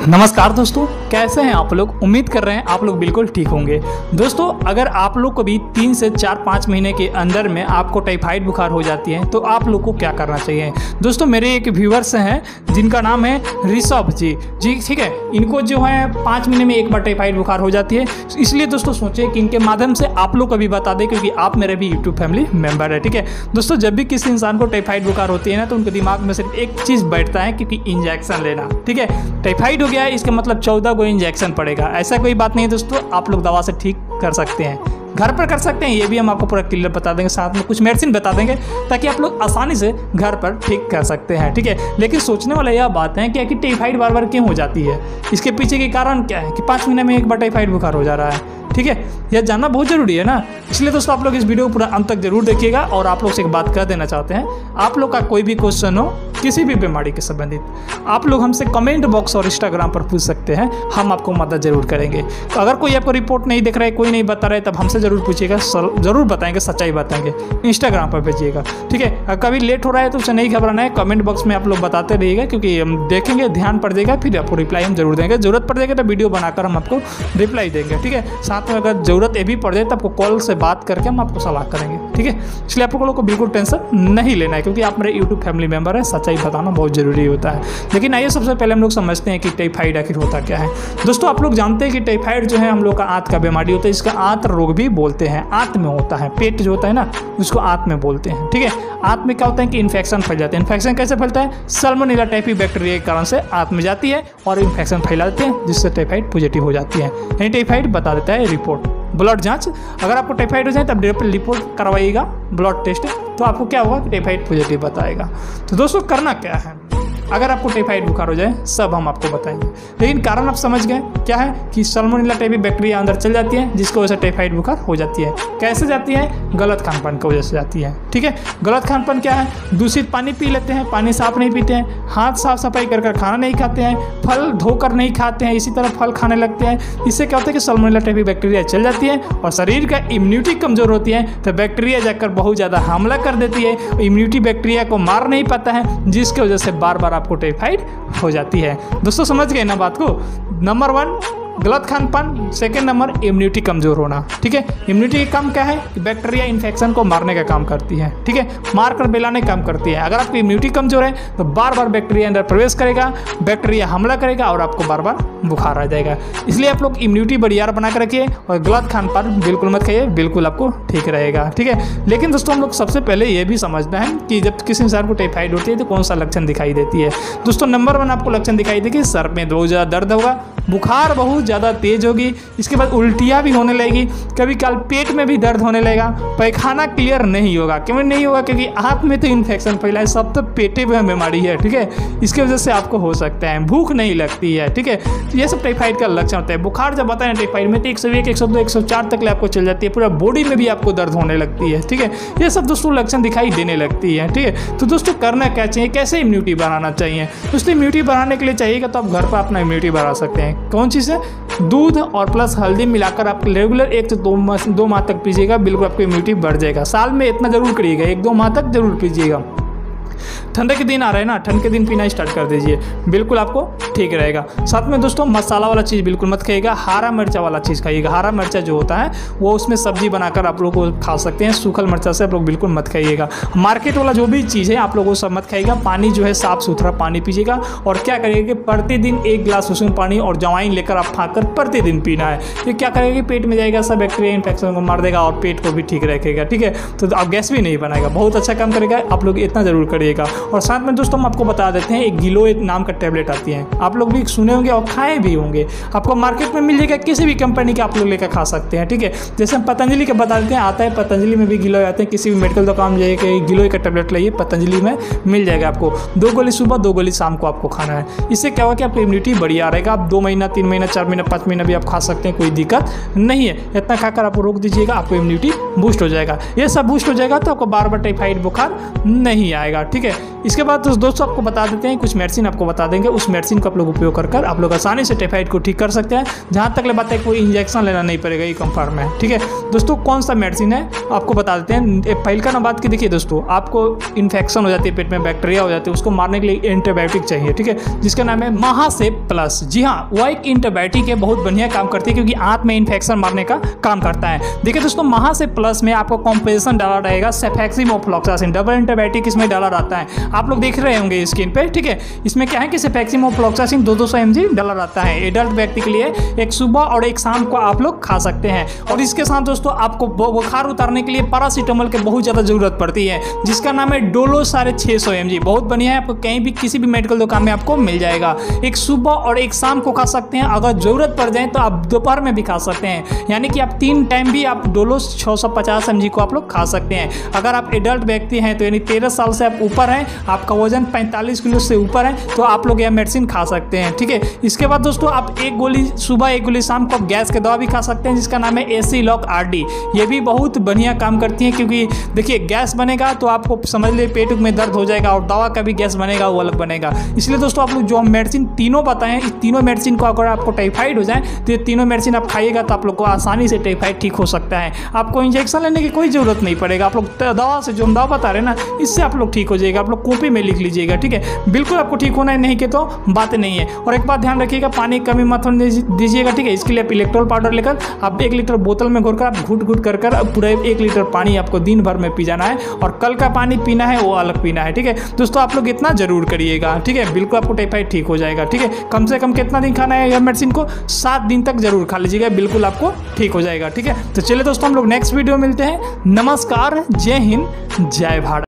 नमस्कार दोस्तों, कैसे हैं आप लोग? उम्मीद कर रहे हैं आप लोग बिल्कुल ठीक होंगे। दोस्तों, अगर आप लोग को भी तीन से चार पाँच महीने के अंदर में आपको टाइफाइड बुखार हो जाती है तो आप लोग को क्या करना चाहिए? दोस्तों, मेरे एक व्यूवर्स हैं, जिनका नाम है ऋषभ जी। जी, ठीक है, इनको जो है पाँच महीने में एक बार टाइफाइड बुखार हो जाती है। इसलिए दोस्तों, सोचे कि इनके माध्यम से आप लोग को भी बता दें, क्योंकि आप मेरे भी यूट्यूब फैमिली मेंबर है, ठीक है? दोस्तों, जब भी किसी इंसान को टाइफाइड बुखार होती है ना तो उनके दिमाग में सिर्फ़ एक चीज़ बैठता है, क्योंकि इंजेक्शन लेना, ठीक है? टाइफाइड गया है, इसका मतलब चौदह को इंजेक्शन पड़ेगा। ऐसा कोई बात नहीं दोस्तों, आप लोग दवा से ठीक कर सकते हैं। घर पर कर सकते हैं, ये भी हम आपको पूरा क्लियर बता देंगे, साथ में कुछ मेडिसिन बता देंगे, ताकि आप लोग आसानी से घर पर ठीक कर सकते हैं, ठीक है? लेकिन सोचने वाला यह बात है कि टाइफाइड बार बार क्यों हो जाती है? इसके पीछे के कारण क्या है कि पाँच महीने में एक बार टाइफाइड बुखार हो जा रहा है, ठीक है? यह जानना बहुत ज़रूरी है ना? इसलिए दोस्तों, आप लोग इस वीडियो को पूरा अंत तक ज़रूर देखिएगा और आप लोग से एक बात कर देना चाहते हैं, आप लोग का कोई भी क्वेश्चन हो, किसी भी बीमारी के संबंधित, आप लोग हमसे कमेंट बॉक्स और इंस्टाग्राम पर पूछ सकते हैं, हम आपको मदद ज़रूर करेंगे। तो अगर कोई आपको रिपोर्ट नहीं दिख रहा है, कोई नहीं बता रहा है, तब हमसे ज़रूर पूछिएगा ज़रूर बताएँगे, सच्चाई बताएँगे। इंस्टाग्राम पर भेजिएगा, ठीक है? कभी लेट हो रहा है तो उसे नहीं घबराना है कमेंट बॉक्स में आप लोग बताते रहिएगा, क्योंकि हम देखेंगे, ध्यान पड़ जाएगा फिर आपको रिप्लाई हम ज़रूर देंगे। ज़रूरत पड़ जाएगा तो वीडियो बनाकर हम आपको रिप्लाई देंगे, ठीक है? साथ में अगर ज़रूरत ये भी पड़ जाए तो आपको कॉल से बात करके हम आपको सलाह करेंगे, ठीक है? इसलिए आप लोगों को बिल्कुल टेंशन नहीं लेना है, क्योंकि आप मेरे यूट्यूब फैमिली मेंबर है, सच्चाई बताना बहुत ज़रूरी होता है। लेकिन आइए, सबसे पहले हम लोग समझते हैं कि टाइफाइड आखिर होता क्या है। दोस्तों, आप लोग जानते हैं कि टाइफाइड जो है हम लोग का आंत का बीमारी होता है, इसका आंत रोग भी बोलते हैं आंत में होता है, पेट जो होता है ना, उसको आंत में बोलते हैं, ठीक है? आंत में क्या होता है कि इन्फेक्शन फैल जाते हैं। इन्फेक्शन कैसे फैलता है? सल्मोनेला टाइफी बैक्टीरिया के कारण से आंत में जाती है और इन्फेक्शन फैला देते हैं, जिससे टाइफाइड पॉजिटिव हो जाती है। यानी टाइफाइड बता देता है रिपोर्ट ब्लड जाँच। अगर आपको टाइफाइड हो जाए, तब रिपोर्ट करवाइएगा ब्लड टेस्ट तो आपको क्या होगा टाइफाइड पॉजिटिव बताएगा। तो दोस्तों, करना क्या है? अगर आपको टाइफाइड बुखार हो जाए, सब हम आपको बताएँगे। लेकिन कारण आप समझ गए। क्या है कि सल्मोनेला टाइपी बैक्टीरिया अंदर चल जाती है, जिसकी वजह से टाइफाइड बुखार हो जाती है। कैसे जाती है? गलत खान पान की वजह से जाती है। ठीक है? गलत खान पान क्या है? दूषित पानी पी लेते हैं, पानी साफ़ नहीं पीते हैं, हाथ साफ़ सफ़ाई कर कर खाना नहीं खाते हैं, फल धोकर नहीं खाते हैं, इसी तरह फल खाने लगते हैं। इससे क्या होता है कि सल्मोनेला टाइपी बैक्टीरिया चल जाती है और शरीर का इम्यूनिटी कमज़ोर होती है तो बैक्टीरिया जाकर बहुत ज़्यादा हमला कर देती है। इम्यूनिटी बैक्टीरिया को मार नहीं पाता है, जिसकी वजह से बार बार आपको टेरिफाइड हो जाती है। दोस्तों समझ गए ना बात को? नंबर वन गलत खान पान सेकेंड नंबर इम्यूनिटी कमज़ोर होना, ठीक है? इम्यूनिटी काम क्या है? कि बैक्टीरिया इन्फेक्शन को मारने का काम करती है, ठीक है? मार कर बेलाने काम करती है। अगर आपकी इम्यूनिटी कमज़ोर है तो बार बार बैक्टीरिया अंदर प्रवेश करेगा बैक्टीरिया हमला करेगा और आपको बार बार बुखार आ जाएगा। इसलिए आप लोग इम्यूनिटी बढ़िया बना कर रखिए और गलत खान पान बिल्कुल मत खाइए, बिल्कुल आपको ठीक रहेगा, ठीक है? लेकिन दोस्तों, हम लोग सबसे पहले ये भी समझना है कि जब किसी इंसान को टाइफाइड होती है तो कौन सा लक्षण दिखाई देती है? दोस्तों नंबर वन आपको लक्षण दिखाई देगी, सर में ज़्यादा दर्द होगा, बुखार बहुत ज़्यादा तेज होगी। इसके बाद उल्टियाँ भी होने लगेगी। कभी कल पेट में भी दर्द होने लगेगा। पैखाना क्लियर नहीं होगा। क्यों नहीं होगा? क्योंकि आँख में तो इन्फेक्शन फैला है। सब तो पेटे में बीमारी है, ठीक है? इसकी वजह से आपको हो सकता है। भूख नहीं लगती है, ठीक है? तो ये सब टाइफाइड का लक्षण होता है। बुखार जब आता टाइफाइड में तो एक सौ एक एक सौ दो, एक सौ चार तक आपको चल जाती है। पूरा बॉडी में भी आपको दर्द होने लगती है, ठीक है? ये सब दोस्तों लक्षण दिखाई देने लगती है, ठीक है? तो दोस्तों करना क्या चाहिए? कैसे इम्यूनिटी बढ़ाना चाहिए? दोस्तों इम्यूनिटी बढ़ाने के लिए चाहिएगा तो आप घर पर अपना इम्यूनिटी बढ़ा सकते हैं। कौन चीज़ है? दूध और प्लस हल्दी मिलाकर आप रेगुलर एक से दो दो माह तक पीजिएगा, बिल्कुल आपकी इम्यूनिटी बढ़ जाएगा। साल में इतना ज़रूर करिएगा, एक दो माह तक ज़रूर पीजिएगा। ठंडे के दिन आ रहे हैं ना, ठंड के दिन पीना स्टार्ट कर दीजिए। बिल्कुल आपको ठीक रहेगा। साथ में दोस्तों, मसाला वाला चीज़ बिल्कुल मत खाइएगा, हरा मिर्चा वाला चीज़ खाइएगा। हरा मिर्चा जो होता है, वो उसमें सब्ज़ी बनाकर आप लोग को खा सकते हैं। सूखल मिर्चा से आप लोग बिल्कुल मत खाइएगा। मार्केट वाला जो भी चीज़ है, आप लोग वो सब मत खाइएगा। पानी जो है, साफ़ सुथरा पानी पीजिएगा और क्या करिएगा कि प्रतिदिन एक गिलास उसमें पानी और जवाइन लेकर आप खाकर प्रतिदिन पीना है। ये क्या करेगा कि पेट में जाएगा, सब बैक्टीरिया इन्फेक्शन को मार देगा और पेट को भी ठीक रखेगा, ठीक है? तो आप गैस भी नहीं बनाएगा। बहुत अच्छा काम करेगा, आप लोग इतना ज़रूर करिएगा। और साथ में दोस्तों, हम आपको बता देते हैं, एक गिलो एक नाम का टैबलेट आती है। आप लोग भी सुने होंगे और खाए भी होंगे। आपको मार्केट में मिल जाएगा, किसी भी कंपनी के आप लोग लेकर खा सकते हैं, ठीक है? जैसे हम पतंजलि के बता देते हैं, आता है, पतंजलि में भी गिलो आते हैं, किसी भी मेडिकल दुकान में जाइए गिलो का टैबलेट लाइए, पतंजलि में मिल जाएगा आपको। दो गोली सुबह, दो गोली शाम को आपको खाना है। इससे क्या होगा कि आपकी इम्यूनिटी बढ़िया रहेगा। आप दो महीना, तीन महीना, चार महीना, पाँच महीना भी आप खा सकते हैं, कोई दिक्कत नहीं है। इतना खाकर आप रोक दीजिएगा, आपको इम्यूनिटी बूस्ट हो जाएगा। ये सब बूस्ट हो जाएगा तो आपको बार बार टाइफाइड बुखार नहीं आएगा, ठीक है? इसके बाद तो दोस्तों, आपको बता देते हैं, कुछ मेडिसिन आपको बता देंगे। उस मेडिसिन को आप लोग उपयोग कर आप लोग आसानी से टाइफाइड को ठीक कर सकते हैं। जहाँ तक ले बात है कोई इंजेक्शन लेना नहीं पड़ेगा ये कंफर्म है, ठीक है? दोस्तों कौन सा मेडिसिन है? आपको बता देते हैं। पहल का ना बात की देखिए दोस्तों, आपको इन्फेक्शन हो जाती है, पेट में बैक्टीरिया हो जाती है, उसको मारने के लिए एंटीबायोटिक चाहिए, ठीक है? जिसका नाम है महासेप प्लस जी हाँ वो एक एंटीबायोटिक है, बहुत बढ़िया काम करती है, क्योंकि आंत में इन्फेक्शन मारने का काम करता है। देखिए दोस्तों महासेप प्लस में आपको कॉम्पोजिशन डाला रहेगा सेफेक्सिम ऑफ्लॉक्सासिन डबल एंटीबायोटिक इसमें डाला रहता है। आप लोग देख रहे होंगे स्क्रीन पे, ठीक है? इसमें क्या है कि सेफेक्सिम ऑफ्लॉक्सासिन दो दो सौ एम डाला रहता है। एडल्ट व्यक्ति के लिए एक सुबह और एक शाम को आप लोग खा सकते हैं। और इसके साथ दोस्तों, आपको बुखार उतारने के लिए पैरासीटामोल की बहुत ज़्यादा ज़रूरत पड़ती है, जिसका नाम है डोलो साढ़े छः सौ एम बहुत बढ़िया है, आपको कहीं भी किसी भी मेडिकल दुकान में आपको मिल जाएगा। एक सुबह और एक शाम को खा सकते हैं। अगर ज़रूरत पड़ जाए तो आप दोपहर में भी खा सकते हैं। यानी कि आप तीन टाइम भी आप डोलो छः सौ पचास एम को आप लोग खा सकते हैं। अगर आप एडल्ट व्यक्ति हैं तो यानी तेरह साल से आप ऊपर हैं आपका वज़न पैंतालीस किलो से ऊपर है तो आप लोग यह मेडिसिन खा सकते हैं, ठीक है? इसके बाद दोस्तों, आप एक गोली, सुबह एक गोली, शाम को गैस के दवा भी खा सकते हैं, जिसका नाम है A C lock R D ये भी बहुत बढ़िया काम करती है, क्योंकि देखिए, गैस बनेगा तो आपको समझ ले पेट में दर्द हो जाएगा और दवा का भी गैस बनेगा, वो अलग बनेगा। इसलिए दोस्तों, आप लोग जो हम मेडिसिन तीनों बताए, इस तीनों मेडिसिन को अगर आपको टाइफाइड हो जाए तो ये तीनों मेडिसिन आप खाइएगा तो आप लोग को आसानी से टाइफाइड ठीक हो सकता है। आपको इंजेक्शन लेने की कोई ज़रूरत नहीं पड़ेगा, आप लोग दवा से जो हम दवा बता रहे हैं ना, इससे आप लोग ठीक हो जाएगा, आप लोग कॉपी में लिख लीजिएगा, ठीक है? बिल्कुल आपको ठीक होना है, नहीं के तो बात नहीं है। और एक बात ध्यान रखिएगा, पानी कमी मत होने दीजिएगा, ठीक है? इसके लिए आप इलेक्ट्रोल पाउडर लेकर आप एक लीटर बोतल में घोर आप घुट घुट कर कर पूरा एक लीटर पानी आपको दिन भर में पी जाना है। और कल का पानी पीना है, वो अलग पीना है, ठीक है? दोस्तों, आप लोग इतना ज़रूर करिएगा, ठीक है? बिल्कुल आपको टाइफाइड ठीक हो जाएगा, ठीक है? कम से कम कितना दिन खाना है यह मेडिसिन को? सात दिन तक ज़रूर खा लीजिएगा, बिल्कुल आपको ठीक हो जाएगा, ठीक है? तो चलिए दोस्तों, हम लोग नेक्स्ट वीडियो मिलते हैं। नमस्कार, जय हिंद, जय भारत।